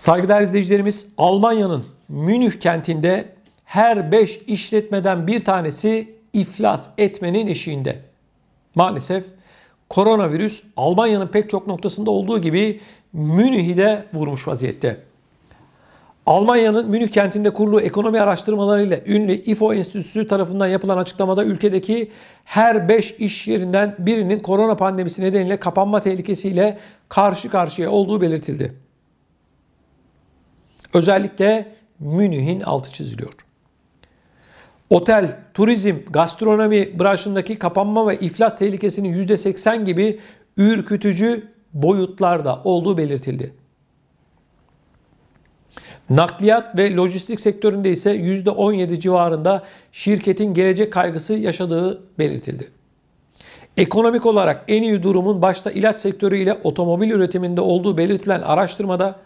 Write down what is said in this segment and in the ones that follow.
Saygıdeğer izleyicilerimiz Almanya'nın Münih kentinde her 5 işletmeden bir tanesi iflas etmenin eşiğinde. Maalesef koronavirüs Almanya'nın pek çok noktasında olduğu gibi Münih'i de vurmuş vaziyette. Almanya'nın Münih kentinde kurulu ekonomi araştırmalarıyla ünlü IFO Enstitüsü tarafından yapılan açıklamada ülkedeki her 5 iş yerinden birinin korona pandemisi nedeniyle kapanma tehlikesiyle karşı karşıya olduğu belirtildi. Özellikle Münih'in altı çiziliyor. Otel, turizm, gastronomi branşındaki kapanma ve iflas tehlikesinin %80 gibi ürkütücü boyutlarda olduğu belirtildi. Nakliyat ve lojistik sektöründe ise %17 civarında şirketin gelecek kaygısı yaşadığı belirtildi. Ekonomik olarak en iyi durumun başta ilaç sektörü ile otomobil üretiminde olduğu belirtilen araştırmada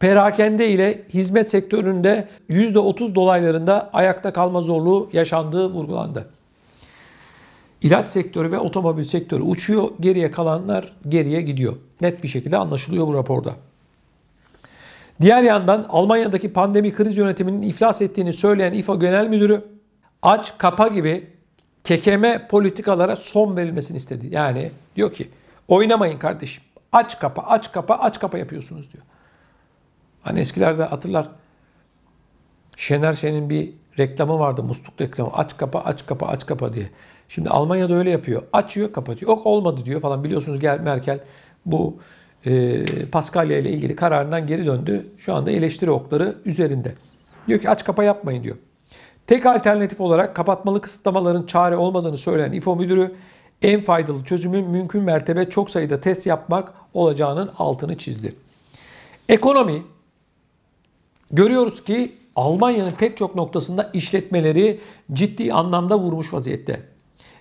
perakende ile hizmet sektöründe %30 dolaylarında ayakta kalma zorluğu yaşandığı vurgulandı. İlaç sektörü ve otomobil sektörü uçuyor, geriye kalanlar geriye gidiyor. Net bir şekilde anlaşılıyor bu raporda. Diğer yandan Almanya'daki pandemi kriz yönetiminin iflas ettiğini söyleyen İFA Genel Müdürü aç kapa gibi kekeme politikalara son verilmesini istedi. Yani diyor ki oynamayın kardeşim. Aç kapa, aç kapa, aç kapa yapıyorsunuz diyor. Hani eskilerde hatırlar Şener Şen'in bir reklamı vardı. Musluk reklamı. Aç kapa, aç kapa, aç kapa diye. Şimdi Almanya'da öyle yapıyor. Açıyor, kapatıyor. Yok olmadı diyor falan. Biliyorsunuz Merkel bu e, Paskalya ile ilgili kararından geri döndü. Şu anda eleştiri okları üzerinde. Diyor ki aç kapa yapmayın diyor. Tek alternatif olarak kapatmalı kısıtlamaların çare olmadığını söyleyen İFO müdürü en faydalı çözümün mümkün mertebe çok sayıda test yapmak olacağının altını çizdi. Ekonomi görüyoruz ki Almanya'nın pek çok noktasında işletmeleri ciddi anlamda vurmuş vaziyette.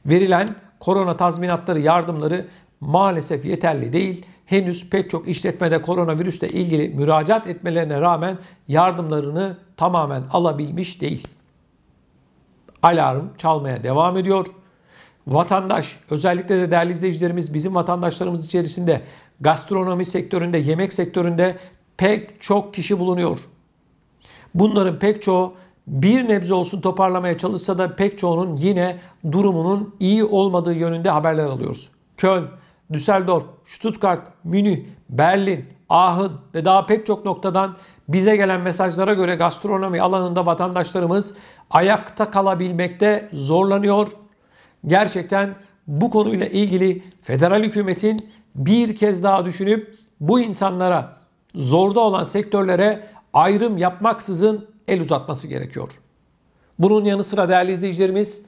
Verilen korona tazminatları, yardımları maalesef yeterli değil henüz pek çok işletmede koronavirüsle ilgili müracaat etmelerine rağmen yardımlarını tamamen alabilmiş değil. Alarm çalmaya devam ediyor. Vatandaş, özellikle de değerli izleyicilerimiz bizim vatandaşlarımız içerisinde gastronomi sektöründe, yemek sektöründe pek çok kişi bulunuyor. Bunların pek çoğu bir nebze olsun toparlamaya çalışsa da pek çoğunun yine durumunun iyi olmadığı yönünde haberler alıyoruz. Köln, Düsseldorf, Stuttgart, Münih, Berlin, Aachen ve daha pek çok noktadan bize gelen mesajlara göre gastronomi alanında vatandaşlarımız ayakta kalabilmekte zorlanıyor. Gerçekten bu konuyla ilgili federal hükümetin bir kez daha düşünüp bu insanlara zorda olan sektörlere ayrım yapmaksızın el uzatması gerekiyor. Bunun yanı sıra değerli izleyicilerimiz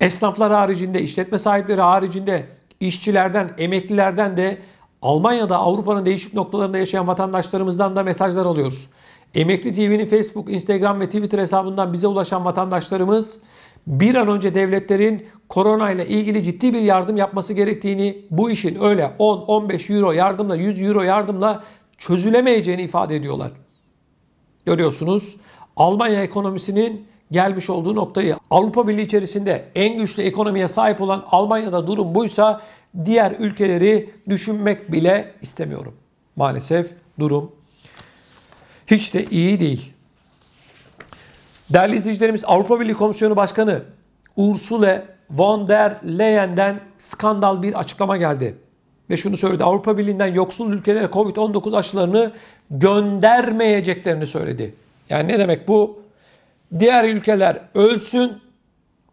esnaflar haricinde, işletme sahipleri haricinde işçilerden, emeklilerden de Almanya'da Avrupa'nın değişik noktalarında yaşayan vatandaşlarımızdan da mesajlar alıyoruz. Emekli TV'nin Facebook, Instagram ve Twitter hesabından bize ulaşan vatandaşlarımız bir an önce devletlerin korona ile ilgili ciddi bir yardım yapması gerektiğini, bu işin öyle 10-15 euro yardımla, 100 euro yardımla çözülemeyeceğini ifade ediyorlar. Görüyorsunuz Almanya ekonomisinin gelmiş olduğu noktayı Avrupa Birliği içerisinde en güçlü ekonomiye sahip olan Almanya'da durum buysa diğer ülkeleri düşünmek bile istemiyorum. Maalesef durum hiç de iyi değil. Değerli izleyicilerimiz Avrupa Birliği Komisyonu Başkanı Ursula von der Leyen'den skandal bir açıklama geldi. Ve şunu söyledi. Avrupa Birliği'nden yoksul ülkelere Covid-19 aşılarını göndermeyeceklerini söyledi. Yani ne demek bu? Diğer ülkeler ölsün,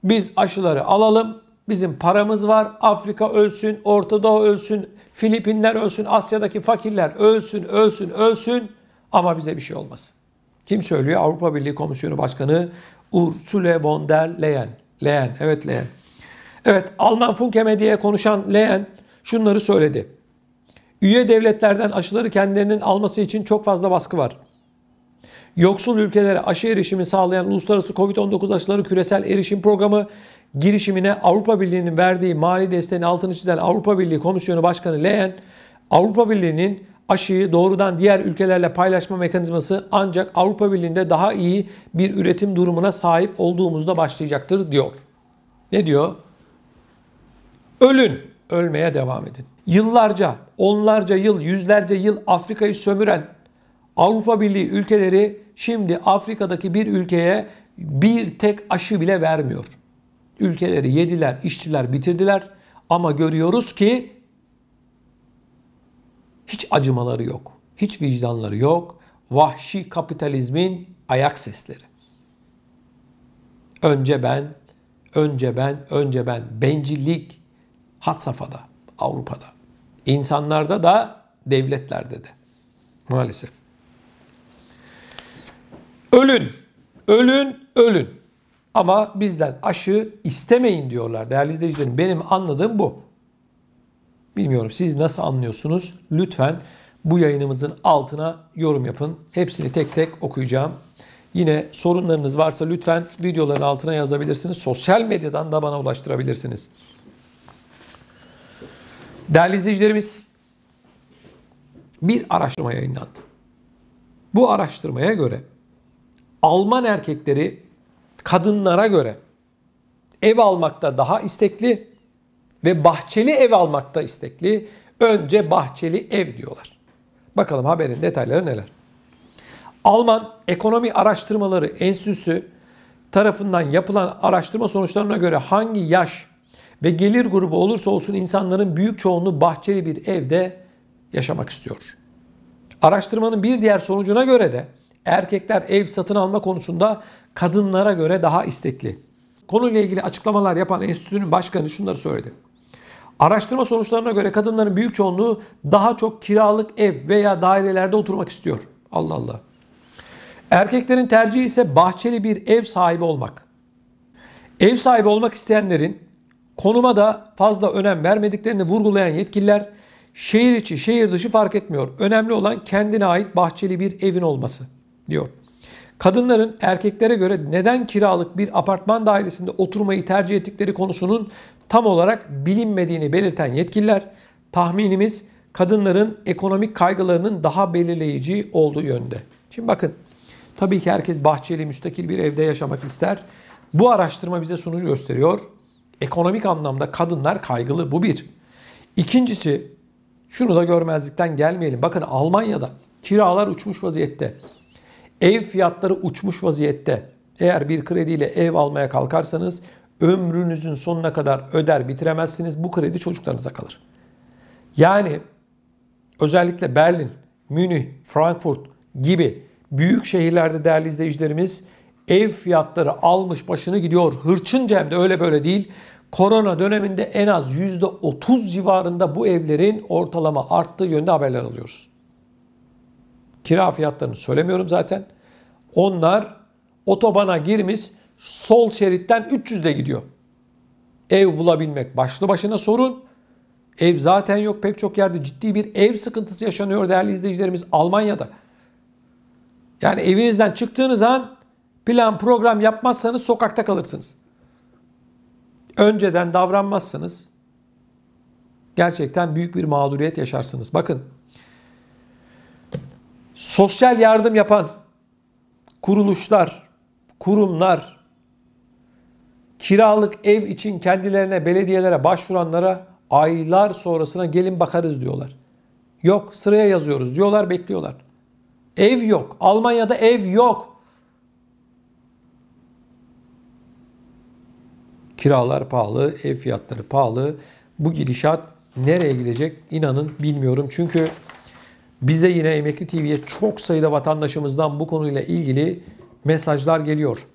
biz aşıları alalım. Bizim paramız var. Afrika ölsün, Orta Doğu ölsün, Filipinler ölsün, Asya'daki fakirler ölsün, ölsün, ölsün ama bize bir şey olmasın. Kim söylüyor? Avrupa Birliği Komisyonu Başkanı Ursula von der Leyen. Leyen, evet Leyen. Evet, Alman Funke Medya'ya konuşan Leyen şunları söyledi. Üye devletlerden aşıları kendilerinin alması için çok fazla baskı var. Yoksul ülkelere aşı erişimi sağlayan Uluslararası Covid-19 aşıları küresel erişim programı girişimine Avrupa Birliği'nin verdiği mali desteğin altını çizen Avrupa Birliği Komisyonu Başkanı Leyen, Avrupa Birliği'nin aşıyı doğrudan diğer ülkelerle paylaşma mekanizması ancak Avrupa Birliği'nde daha iyi bir üretim durumuna sahip olduğumuzda başlayacaktır diyor. Ne diyor? Ölün, ölmeye devam edin. Yıllarca, onlarca yıl, yüzlerce yıl Afrika'yı sömüren Avrupa Birliği ülkeleri şimdi Afrika'daki bir ülkeye bir tek aşı bile vermiyor. Ülkeleri yediler, içtiler, bitirdiler ama görüyoruz ki hiç acımaları yok. Hiç vicdanları yok. Vahşi kapitalizmin ayak sesleri. Önce ben, önce ben, önce ben. Bencillik had safhada Avrupa'da. İnsanlarda da devletlerde de. Maalesef. Ölün, ölün, ölün. Ama bizden aşı istemeyin diyorlar değerli izleyicilerim. Benim anladığım bu. Bilmiyorum siz nasıl anlıyorsunuz? Lütfen bu yayınımızın altına yorum yapın. Hepsini tek tek okuyacağım. Yine sorunlarınız varsa lütfen videoların altına yazabilirsiniz. Sosyal medyadan da bana ulaştırabilirsiniz. Değerli izleyicilerimiz bir araştırma yayınlandı. Bu araştırmaya göre Alman erkekleri kadınlara göre ev almakta daha istekli ve bahçeli ev almakta istekli. Önce bahçeli ev diyorlar. Bakalım haberin detayları neler. Alman Ekonomi Araştırmaları Enstitüsü tarafından yapılan araştırma sonuçlarına göre hangi yaş ve gelir grubu olursa olsun insanların büyük çoğunluğu bahçeli bir evde yaşamak istiyor. Araştırmanın bir diğer sonucuna göre de erkekler ev satın alma konusunda kadınlara göre daha istekli. Konuyla ilgili açıklamalar yapan enstitünün başkanı şunları söyledi. Araştırma sonuçlarına göre kadınların büyük çoğunluğu daha çok kiralık ev veya dairelerde oturmak istiyor. Allah Allah. Erkeklerin tercihi ise bahçeli bir ev sahibi olmak. Ev sahibi olmak isteyenlerin konuma da fazla önem vermediklerini vurgulayan yetkililer şehir içi, şehir dışı fark etmiyor. Önemli olan kendine ait bahçeli bir evin olması diyor. Kadınların erkeklere göre neden kiralık bir apartman dairesinde oturmayı tercih ettikleri konusunun tam olarak bilinmediğini belirten yetkililer tahminimiz kadınların ekonomik kaygılarının daha belirleyici olduğu yönde. Şimdi bakın tabii ki herkes bahçeli müstakil bir evde yaşamak ister. Bu araştırma bize sonucu gösteriyor. Ekonomik anlamda kadınlar kaygılı bu bir. İkincisi şunu da görmezlikten gelmeyelim. Bakın Almanya'da kiralar uçmuş vaziyette. Ev fiyatları uçmuş vaziyette. Eğer bir krediyle ev almaya kalkarsanız ömrünüzün sonuna kadar öder bitiremezsiniz. Bu kredi çocuklarınıza kalır. Yani özellikle Berlin, Münih, Frankfurt gibi büyük şehirlerde değerli izleyicilerimiz ev fiyatları almış başını gidiyor. Hırçınca hem de öyle böyle değil. Korona döneminde en az %30 civarında bu evlerin ortalama arttığı yönde haberler alıyoruz. Kira fiyatlarını söylemiyorum zaten. Onlar otobana girmiş sol şeritten 300'de gidiyor. Ev bulabilmek başlı başına sorun. Ev zaten yok pek çok yerde ciddi bir ev sıkıntısı yaşanıyor değerli izleyicilerimiz Almanya'da. Yani evinizden çıktığınız an plan program yapmazsanız sokakta kalırsınız. Önceden davranmazsanız gerçekten büyük bir mağduriyet yaşarsınız. Bakın sosyal yardım yapan kuruluşlar, kurumlar, kiralık ev için kendilerine belediyelere başvuranlara aylar sonrasına gelin bakarız diyorlar. Yok sıraya yazıyoruz diyorlar bekliyorlar. Ev yok. Almanya'da ev yok. Kiralar pahalı, ev fiyatları pahalı. Bu gidişat nereye gidecek inanın bilmiyorum. Çünkü bize yine Emekli TV'ye çok sayıda vatandaşımızdan bu konuyla ilgili mesajlar geliyor.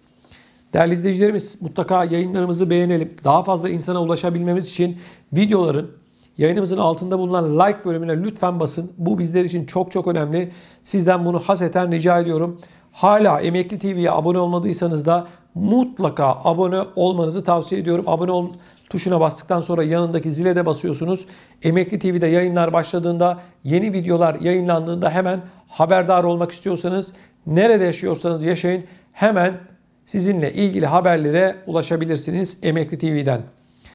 Değerli izleyicilerimiz mutlaka yayınlarımızı beğenelim. Daha fazla insana ulaşabilmemiz için videoların yayınımızın altında bulunan like bölümüne lütfen basın. Bu bizler için çok çok önemli. Sizden bunu haseten rica ediyorum. Hala Emekli TV'ye abone olmadıysanız da mutlaka abone olmanızı tavsiye ediyorum. Abone ol tuşuna bastıktan sonra yanındaki zile de basıyorsunuz. Emekli TV'de yayınlar başladığında, yeni videolar yayınlandığında hemen haberdar olmak istiyorsanız, nerede yaşıyorsanız yaşayın hemen sizinle ilgili haberlere ulaşabilirsiniz Emekli TV'den.